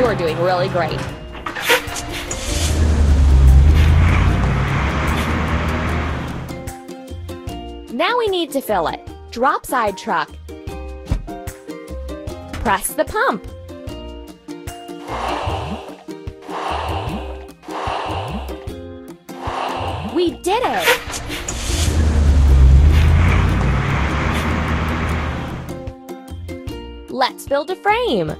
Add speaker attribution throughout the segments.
Speaker 1: You're doing really great. Now we need to fill it. Drop side truck. Press the pump. We did it! Let's build a frame.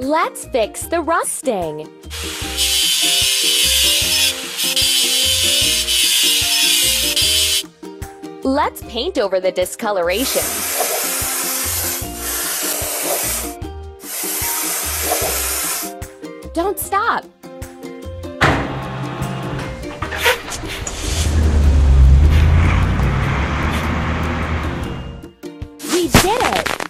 Speaker 1: Let's fix the rusting. Let's paint over the discoloration. Don't stop. We did it!